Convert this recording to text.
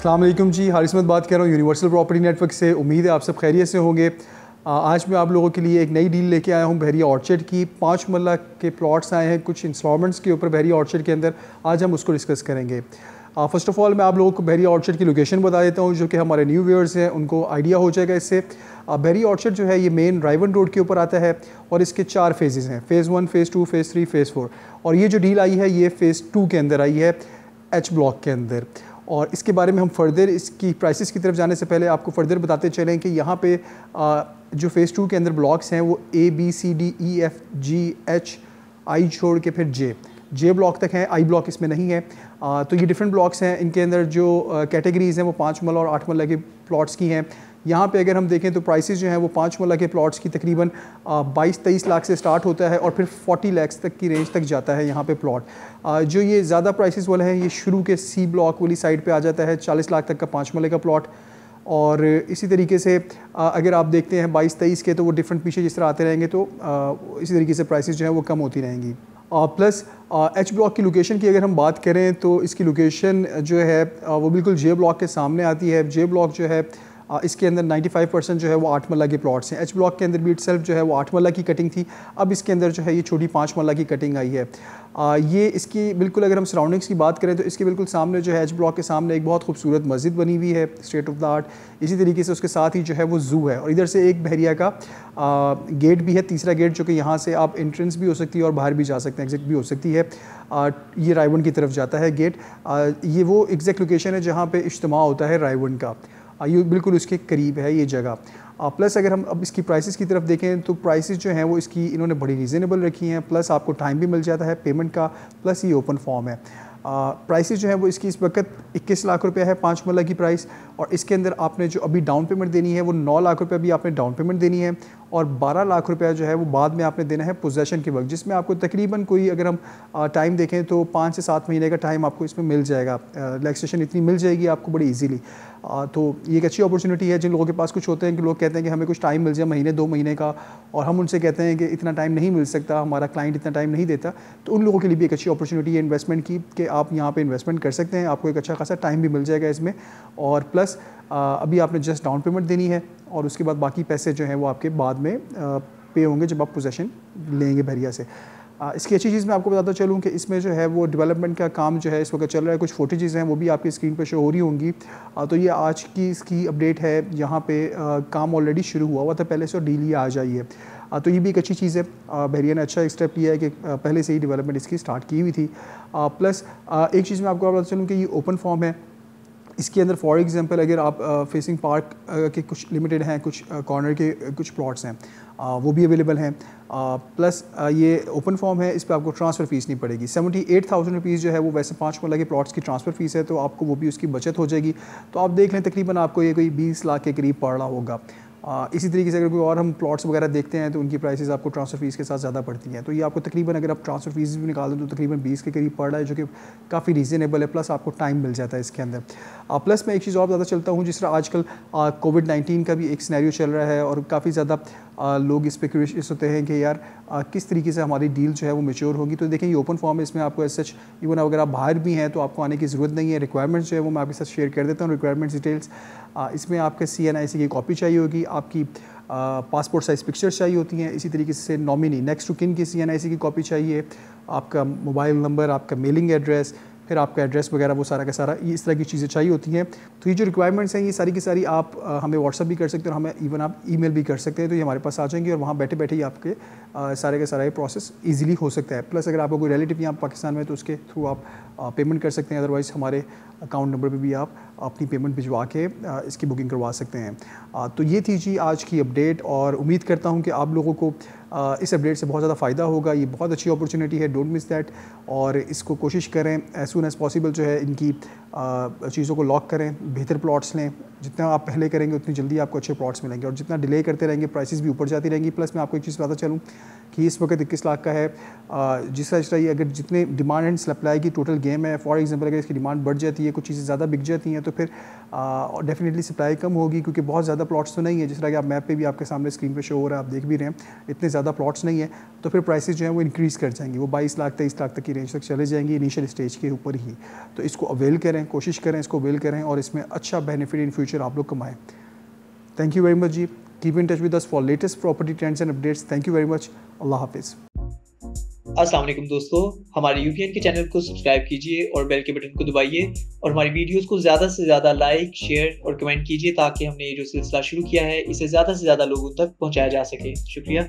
अल्लाम जी हारिसमत बात कर रहा हूँ यूनिवर्सल प्रॉपर्टी नेटवर्क से। उम्मीद है आप सब खैरियत से होंगे। आज मैं आप लोगों के लिए एक नई डील लेके आया हूँ, बहरी ऑर्चर्ड की। पाँच मल्ला के प्लॉट्स आए हैं, कुछ इंस्टॉलमेंट्स के ऊपर बहरी ऑर्चर्ड के अंदर। आज हम उसको डिस्कस करेंगे। फ़र्स्ट ऑफ़ ऑल मैं आप लोगों को बहरी ऑर्चर्ड की लोकेशन बता देता हूँ, जो कि हमारे न्यू व्यूअर्स हैं, उनको आइडिया हो जाएगा इससे। बहरी ऑर्चर्ड जो है, ये मेन राइवन रोड के ऊपर आता है और इसके चार फेजेज़ हैं phase one phase two phase three phase four और ये जो डील आई है, ये फ़ेज़ टू के अंदर आई है एच ब्लॉक के अंदर। और इसके बारे में हम फर्दर इसकी प्राइसेस की तरफ़ जाने से पहले आपको फर्दर बताते चलें कि यहाँ पे जो फ़ेज़ टू के अंदर ब्लॉक्स हैं, वो A B C D E F G H I छोड़ के फिर जे जे ब्लॉक तक हैं आई ब्लॉक इसमें नहीं है। आ, तो ये डिफरेंट ब्लॉक्स हैं इनके अंदर जो कैटेगरीज़ हैं वो पाँच मल्ला और आठ मल्ला के प्लॉट्स की हैं। यहाँ पे अगर हम देखें तो प्राइसेस जो हैं वो पाँच मल्ला के प्लॉट्स की तकरीबन बाईस तेईस लाख से स्टार्ट होता है और फिर फोर्टी लैक्स तक की रेंज तक जाता है यहाँ पे प्लॉट जो ये ज़्यादा प्राइसेस वाले हैं ये शुरू के सी ब्लॉक वाली साइड पे आ जाता है चालीस लाख तक का पाँच मल्ले का प्लॉट और इसी तरीके से अगर आप देखते हैं बाईस तेईस के तो वो डिफरेंट पीछे जिस तरह आते रहेंगे तो इसी तरीके से प्राइसेस जो है वो कम होती रहेंगी। प्लस एच ब्लॉक की लोकेशन की अगर हम बात करें तो इसकी लोकेशन जो है वो बिल्कुल जे ब्लॉक के सामने आती है। जे ब्लॉक जो है इसके अंदर 95 परसेंट जो है वो आठ मल्ला के प्लॉट्स हैं। एच ब्लॉक के अंदर भी इट जो है वो आठ मल्ला की कटिंग थी। अब इसके अंदर जो है ये छोटी पाँच मल्ला की कटिंग आई है। आ, ये इसकी बिल्कुल अगर हम सराउंडिंग्स की बात करें तो इसके बिल्कुल सामने जो है एच ब्लॉक के सामने एक बहुत खूबसूरत मस्जिद बनी हुई है स्टेट ऑफ़ द आर्ट इसी तरीके से उसके साथ ही जो है वो ज़ू है और इधर से एक बहरिया का आ, गेट भी है तीसरा गेट जो कि यहाँ से आप एंट्रेंस भी हो सकती है और बाहर भी जा सकते हैं एग्जैक्ट भी हो सकती है। आ, ये रायवन की तरफ़ जाता है गेट आ, ये वो एग्जैक्ट लोकेशन है जहाँ पर इज्तम होता है रायवन का। ये बिल्कुल उसके करीब है ये जगह। प्लस अगर हम अब इसकी प्राइसेस की तरफ़ देखें तो प्राइसेस जो हैं, वो इसकी इन्होंने बड़ी रीज़नेबल रखी हैं प्लस आपको टाइम भी मिल जाता है पेमेंट का प्लस ये ओपन फॉर्म है। प्राइसेस जो है, वो इसकी इस वक्त इक्कीस लाख रुपया है, पाँच मल्ला की प्राइस और इसके अंदर आपने जो अभी डाउन पेमेंट देनी है, वो नौ लाख रुपया भी आपने डाउन पेमेंट देनी है, और 12 लाख रुपया जो है, वो बाद में आपने देना है पोजेशन के वक्त, जिसमें आपको तकरीबन कोई अगर हम टाइम देखें तो पाँच से सात महीने का टाइम आपको इसमें मिल जाएगा। रिलैक्सेशन इतनी मिल जाएगी आपको बड़ी ईजीली तो ये एक अच्छी अपॉर्चुनिटी है, जिन लोगों के पास कुछ होते हैं कि लोग कहते हैं कि हमें कुछ टाइम मिल जाए महीने, दो महीने का, और हम उनसे कहते हैं कि इतना टाइम नहीं मिल सकता, हमारा क्लाइंट इतना टाइम नहीं देता तो उन लोगों के लिए भी एक अच्छी अपॉर्चुनिटी है इन्वेस्टमेंट की, कि आप यहाँ पर इन्वेस्टमेंट कर सकते हैं, आपको एक अच्छा खासा टाइम भी मिल जाएगा इसमें। और प्लस अभी आपने जस्ट डाउन पेमेंट देनी है, और उसके बाद बाकी पैसे जो हैं वो आपके बाद में पे होंगे जब आप पोजेशन लेंगे भरिया से। इसकी अच्छी चीज़ मैं आपको बताता चलूँ कि इसमें जो है वो डेवलपमेंट का काम जो है इस वक्त चल रहा है। कुछ फोटेजेस हैं, वो भी आपकी स्क्रीन पर शो हो रही होंगी। तो ये आज की इसकी अपडेट है। यहाँ पे काम ऑलरेडी शुरू हुआ हुआ था, पहले से और डील आ जाइए तो ये भी एक अच्छी चीज़ है। बहरिया ने अच्छा स्टेप लिया है कि पहले से ही डेवलपमेंट इसकी स्टार्ट की हुई थी। प्लस एक चीज़ मैं आपको बताता चलूँ कि ये ओपन फॉर्म है। इसके अंदर फॉर एग्जांपल अगर आप फेसिंग पार्क के कुछ लिमिटेड हैं, कुछ कॉर्नर के कुछ प्लॉट्स हैं वो भी अवेलेबल हैं। प्लस ये ओपन फॉर्म है, इस पर आपको ट्रांसफ़र फ़ीस नहीं पड़ेगी। सेवेंटी एट थाउज़ेंड रुपीज़ जो है वो वैसे पाँच मल्ला के प्लॉट्स की ट्रांसफ़र फ़ीस है तो आपको वो भी उसकी बचत हो जाएगी। तो आप देख लें, तकरीबन आपको ये कोई बीस लाख के करीब पड़ रहा होगा। इसी तरीके से अगर कोई और हम प्लॉट्स वगैरह देखते हैं तो उनकी प्राइसेस आपको ट्रांसफ़र फ़ीस के साथ ज़्यादा पड़ती हैं। तो ये आपको तकरीबन अगर आप ट्रांसफ़र फ़ीस भी निकाल दें तो तकरीबन बीस के करीब पड़ रहा है, जो कि काफ़ी रीज़नेबल है प्लस आपको टाइम मिल जाता है इसके अंदर। प्लस मैं एक चीज़ और ज़्यादा चलता हूँ, जिस तरह आजकल कोविड नाइन्टीन का भी एक स्नैरियो चल रहा है, और काफ़ी ज़्यादा लोग इस पर होते हैं कि यार किस तरीके से हमारी डील जो है वो मेच्योर होगी। तो देखें ये ओपन फॉर्म है, इसमें आपको एज सच इवन अगर आप बाहर भी हैं तो आपको आने की ज़रूरत नहीं है। रिक्वायरमेंट्स जो है वो मैं आपके साथ शेयर कर देता हूँ रिक्वायरमेंट्स डिटेल्स इसमें आपके सी एन आई सी की कॉपी चाहिए होगी, आपकी पासपोर्ट साइज़ पिक्चर्स चाहिए होती हैं। इसी तरीके से नॉमिनी नेक्स्ट टू किन की सी एन आई सी की कॉपी चाहिए। आपका मोबाइल नंबर आपका मेलिंग एड्रेस फिर आपका एड्रेस वगैरह, वो सारा का सारा, ये इस तरह की चीज़ें चाहिए होती हैं। तो ये जो रिक्वायरमेंट्स हैं, ये सारी की सारी आप हमें व्हाट्सअप भी कर सकते हैं और हमें इवन आप ईमेल भी कर सकते हैं। तो ये हमारे पास आ जाएँगे और वहाँ बैठे बैठे ही आपके सारे का सारा ये प्रोसेस ईजिली हो सकता है। प्लस अगर आपको कोई रिलेटिव यहाँ पाकिस्तान में तो उसके थ्रू आप पेमेंट कर सकते हैं। अदरवाइज़ हमारे अकाउंट नंबर पे भी आप अपनी पेमेंट भिजवा के इसकी बुकिंग करवा सकते हैं। तो ये थी जी आज की अपडेट और उम्मीद करता हूँ कि आप लोगों को इस अपडेट से बहुत ज़्यादा फ़ायदा होगा। ये बहुत अच्छी अपॉर्चुनिटी है डोंट मिस दैट और इसको कोशिश करें एज सुन एज़ पॉसिबल जो है इनकी चीज़ों को लॉक करें, बेहतर प्लॉट्स लें। जितना आप पहले करेंगे, उतनी जल्दी आपको अच्छे प्लॉट्स मिलेंगे। और जितना डिले करते रहेंगे प्राइसेस भी ऊपर जाती रहेंगी। प्लस मैं आपको एक चीज़ बताता चलूँ कि इस वक्त इक्कीस लाख का है। जिस तरह तरह अगर जितने डिमांड एंड सप्लाई की टोटल गेम है फॉर एग्जांपल अगर इसकी डिमांड बढ़ जाती है, कुछ चीज़ें ज़्यादा बिक जाती हैं तो फिर डेफिनेटली सप्लाई कम होगी, क्योंकि बहुत ज़्यादा प्लॉट्स तो नहीं है। जिस तरह कि आप मैप पे भी आपके सामने स्क्रीन पे शो हो रहा है, आप देख भी रहे हैं, इतने ज़्यादा प्लॉट्स नहीं है तो फिर प्राइसेस जो है वो इंक्रीज़ कर जाएँगी। वो बाईस लाख, तेईस लाख तक की रेंज तक चले जाएँगी इनिशियल स्टेज के ऊपर ही। तो इसको अवेल करें, कोशिश करें, इसको अवेल करें, और इसमें अच्छा बेनिफिट इन फ्यूचर आप लोग कमाएँ। थैंक यू वेरी मच जी। Keep in touch with us for latest property trends and updates thank you very much अल्लाह हाफिज़ वालेकुम दोस्तों। हमारे यूपीएन के चैनल को सब्सक्राइब कीजिए और बेल के बटन को दबाइए और हमारी वीडियोस को ज़्यादा से ज़्यादा लाइक शेयर और कमेंट कीजिए ताकि हमने ये जो सिलसिला शुरू किया है, इसे ज़्यादा से ज़्यादा लोगों तक पहुँचाया जा सके। शुक्रिया।